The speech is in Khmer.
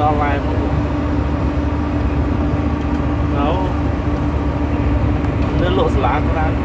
ដល់ឡាយមកនៅនៅលក់សាលាច្រើន